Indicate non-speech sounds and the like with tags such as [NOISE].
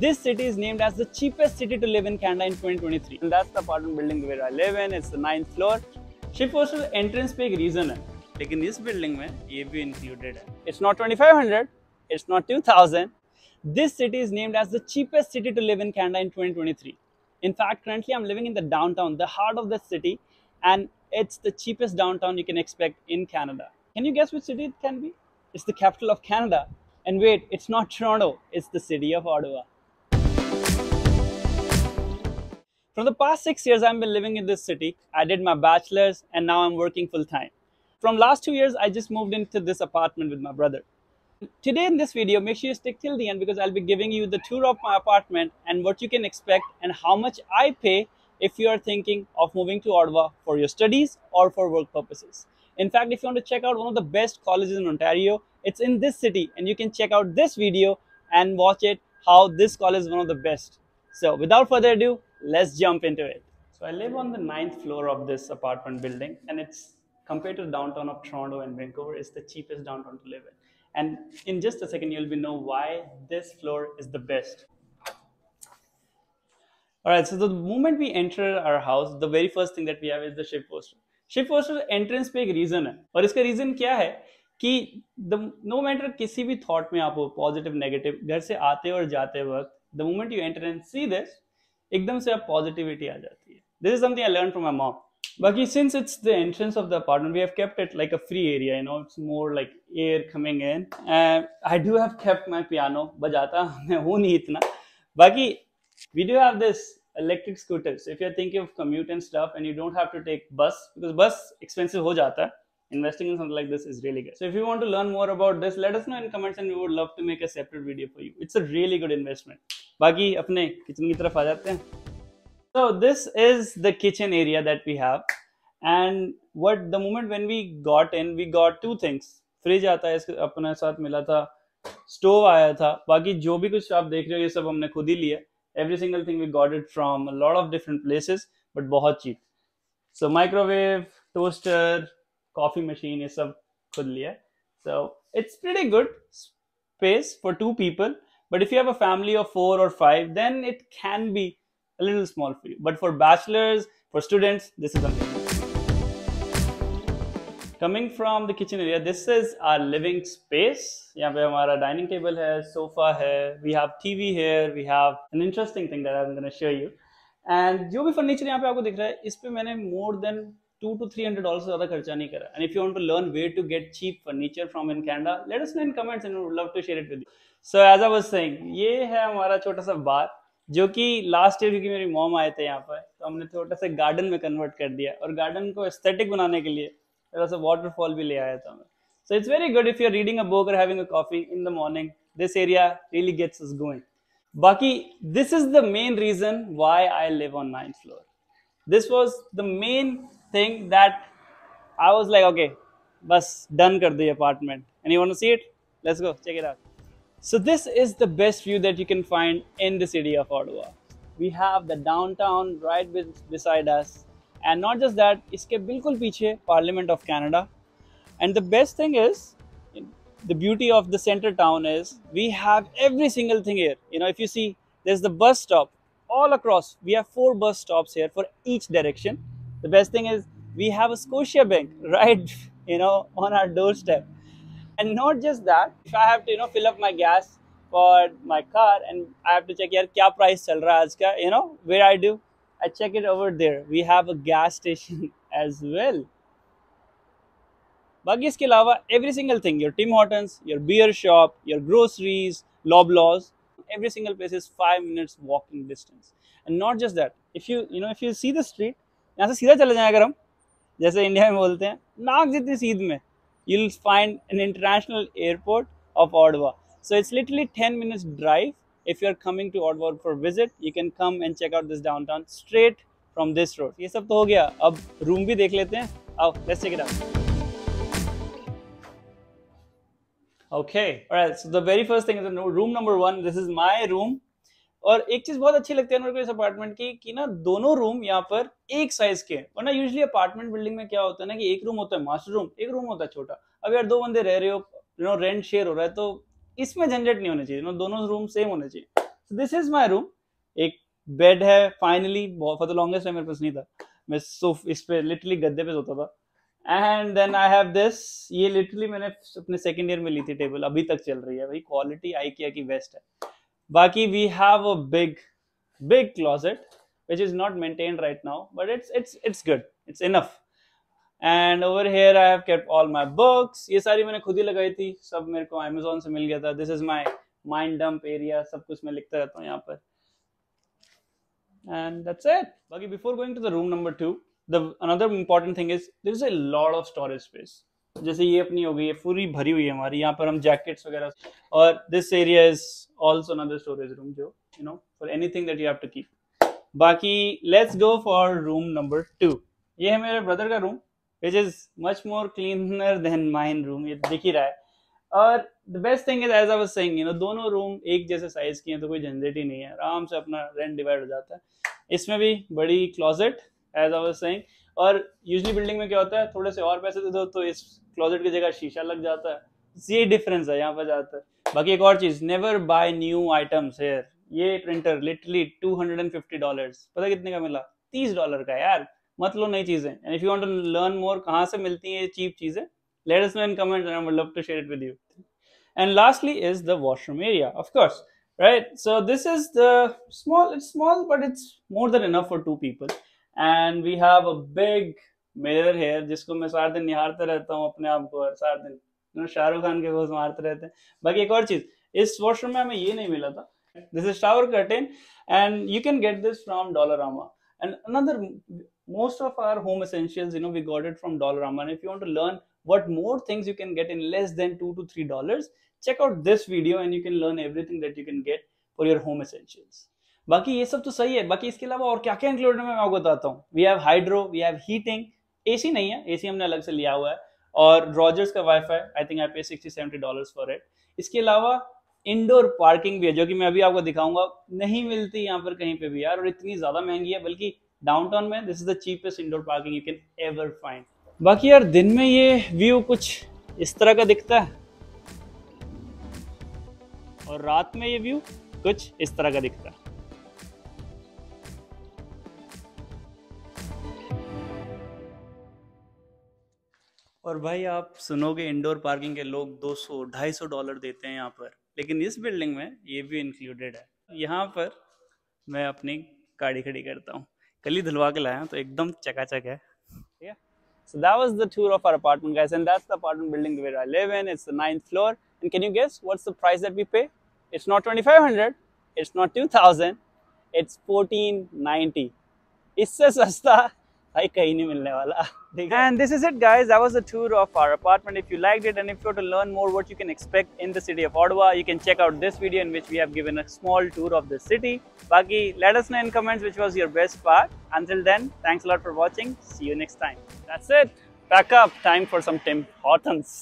This city is named as the cheapest city to live in Canada in 2023. And that's the apartment building where I live in. It's the ninth floor. Ship postal entrance पे एक reason है लेकिन इस building में ये भी included है it's not 2500 it's not 2000 this city is named as the cheapest city to live in Canada in 2023 in fact currently I'm living in the downtown the heart of the city and it's the cheapest downtown you can expect in Canada can you guess which city it can be it's the capital of Canada and wait it's not Toronto it's the city of Ottawa from the past six years, I've been living in this city. I did my bachelor's and now I'm working full time. From last two years, I just moved into this apartment with my brother. Today in this video, make sure you stick till the end because I'll be giving you the tour of my apartment and what you can expect and how much I pay if you are thinking of moving to Ottawa for your studies or for work purposes. In fact, if you want to check out one of the best colleges in Ontario, it's in this city and you can check out this video and watch it how this college is one of the best. So without further ado, let's jump into it. So I live on the ninth floor of this apartment building, and it's compared to the downtown of Toronto and Vancouver, it's the cheapest downtown to live in. And in just a second, you'll be know why this floor is the best. All right, so the moment we enter our house, the very first thing that we have is the ship poster. Ship poster entrance पे एक reason है और इसका रीजन क्या है कि no matter किसी भी थॉट में आप हो पॉजिटिव नेगेटिव घर से आते और जाते वक्त the moment you enter and see this एकदम से आप पॉजिटिविटी आ जाती है। This is something I learn from my mom बाकी since it's the entrance of the apartment we have kept it like a free area you know it's more like air coming in I do have kept my piano बजाता [LAUGHS] मैं हूँ नहीं इतना। बाकी we do have this electric scooters if you are thinking of commute and stuff and you don't have to take bus because bus expensive हो जाता है investing in something like this is really good so if you want to learn more about this let us know in comments and we would love to make a separate video for you it's a really good investment बाकी अपने kitchen की तरफ़ आ जाते हैं। So this is the kitchen area that we have and what the moment when we got in we got two things fridge आता है, इसके अपने साथ मिला था स्टोव आया था, बाकी जो भी कुछ आप देख रहे हो, ये सब हमने खुद ही लिया। Every single thing we got it from lot of different places but बहुत cheap so microwave toaster coffee machine ये सब खुद लिया। तो it's very good space for two people but if you have a family of four or five, then it can be a little small for you. But for bachelors, for students, this is amazing. Coming from the kitchen area, this is our living space. यहाँ पे हमारा dining table है, sofa है, we have TV here, we have an interesting thing that I'm going to show you. And जो भी furniture यहाँ पे आपको दिख रहा है, इस पे मैंने more than two to three hundred dollars ज़्यादा खर्चा नहीं करा. Want to learn where to get cheap furniture from in Canada, let us know in comments and we would love to share it with you. So as I was ये है हमारा छोटा सा बार जो कि लास्ट ईयर क्योंकि मेरी mom आए थे यहाँ पर तो हमने छोटा सा गार्डन में कन्वर्ट कर दिया और गार्डन को एस्थेटिक बनाने के लिए थोड़ा सा वाटरफॉल भी ले आया था मैं so it's very good if you are reading a book और having a coffee in the morning this area really gets us going बाकी this is the main reason why I live on ninth floor this was the main thing that I was like, okay, bus done kar the apartment. And you want to see it? Let's go check it out. So this is the best view that you can find in the city of Ottawa. We have the downtown right beside us. And not just that, iske bilkul piche Parliament of Canada. And the best thing is, the beauty of the center town is we have every single thing here. You know, if you see, there's the bus stop all across. We have four bus stops here for each direction. The best thing is we have a Scotia Bank [LAUGHS] right, you know, on our doorstep. And not just that, if I have to, you know, fill up my gas for my car and I have to check यार क्या price चल रहा है आज का, you know, where I do, I check it over there. We have a gas [LAUGHS] station as well. बाकी इसके अलावा every single thing, your Tim Hortons, your beer shop, your groceries, Loblaws, every single place is five minutes walking distance. And not just that, if you you know if you see the street, यहाँ से सीधा चले जाएँ अगर हम जैसे India में बोलते हैं नाक जितनी सीध में you'll find an international airport of Ottawa so it's literally ten minutes drive if you are coming to Ottawa for visit you can come and check out this downtown straight from this road ये सब तो हो गया अब room भी देख लेते हैं आओ let's check it out Okay, all right. So the very first thing is the room number one. This is my room. और एक चीज़ बहुत अच्छी लगती है मेरे को इस अपार्टमेंट की, कि ना दोनों रूम यहाँ पर एक साइज़ के हैं। वरना यूजली अपार्टमेंट बिल्डिंग में क्या होता है ना कि एक रूम होता है मास्टर रूम एक रूम होता है छोटा। अब यार दो बंदे रह रहे हो यू नो रेंट शेयर हो रहा है तो इसमें झंझट नहीं होनी चाहिए दोनों रूम सेम होने चाहिए। This is my room, एक बेड है finally for the longest time मेरे पास नहीं था। मैं सोफ इस पे लिटरली गद्दे पे सोता था। And then I have this ये लिटरली मैंने अपने सेकंड ईयर में ली थी टेबल अभी तक चल रही है भाई क्वालिटी आई किया की बेस्ट है। बाकी we have a big big closet which is not maintained right now but it's it's it's good it's enough and over here i have kept all my books ये सारी मैंने खुद ही लगाई थी सब मेरे को amazon से मिल गया था this is my mind dump area सब कुछ मैं लिखता रहता हूँ यहाँ पर and that's it बाकी before going to the room number two the another important thing is there is a lot of storage space जैसे ये अपनी हो गई है पूरी भरी हुई है हमारी, यहाँ पर हम जैकेट्स वगैरह और this area is also another storage room जो you know for anything that you have to keep बाकी let's go for room number two ये है मेरे ब्रदर का room which is much more cleaner than mine room ये दिख ही रहा है। और the best thing is as I was saying you know दोनों रूम एक जैसे साइज़ की हैं तो कोई झंझट ही नहीं है, आराम से अपना रेंट डिवाइड हो जाता है। इसमें भी बड़ी closet as I was saying और यूजली बिल्डिंग में क्या होता है थोड़े से और पैसे दे दो तो इस क्लोजेट की जगह शीशा लग जाता है। ये डिफरेंस है यहाँ पर जाता है बाकी एक और चीज़ never buy new items here ये printer literally two hundred and fifty dollar पता कितने का मिला? तीस डॉलर का यार। मत लो नई चीज़ें। And if you want to learn more कहाँ से मिलती हैं चीप चीज़ें? Let us know in comments and I would love to share it with you. And lastly is the washroom area, of course, right? So this is the small, it's small, but it's more than enough for two people. And we have a big mirror here जिसको मैं सारा दिन निहारता रहता हूँ अपने आप को हर सारा दिन शाहरुख खान के घोष मारते रहते हैं। बाकी एक और चीज़, इस वॉशरूम में हमें ये नहीं मिला था। This is shower curtain and you can get this from Dollarama and another most of our home essentials you know we got it from Dollarama and if you to learn what more things you can get in less than two two three dollar check out this video and you can learn everything that you can get for your home essentials बाकी ये सब तो सही है। बाकी इसके अलावा और क्या क्या इंक्लूडेड है, मैं आपको बताता हूँ। We have hydro we have heating AC नहीं है। एसी हमने अलग से लिया हुआ है। और रॉजर्स का wifi I think I pay sixty seventy dollar for it इसके अलावा इंडोर पार्किंग भी है, जो कि मैं अभी आपको दिखाऊँगा। नहीं मिलती यहाँ पर कहीं पे भी यार, और इतनी ज़्यादा महँगी है, बल्कि डाउनटाउन में this is the cheapest indoor parking you can ever find बाकी यार, दिन में ये व्यू कुछ इस तरह का दिखता है। और रात में ये व्यू कुछ इस तरह का दिखता है। और भाई आप सुनोगे इंडोर पार्किंग के लोग 200 250 डॉलर देते हैं यहाँ पर लेकिन इस बिल्डिंग में ये भी इंक्लूडेड है यहाँ पर मैं अपनी गाड़ी खड़ी करता हूँ कल ही धुलवा के लाया तो एकदम चकाचक है है So that was the tour of our apartment, guys, and that's the apartment building where I live in. It's the ninth floor, and can you guess what's the price that we pay? It's not twenty five hundred. It's not two thousand. It's fourteen ninety. इससे सस्ता भाई कहीं नहीं मिलने वाला and this is it guys that was the tour of our apartment if you liked it and if you want to learn more what you can expect in the city of Ottawa you can check out this video in which we have given a small tour of the city Baki let us know in comments which was your best part until then thanks a lot for watching see you next time that's it pack up time for some Tim Hortons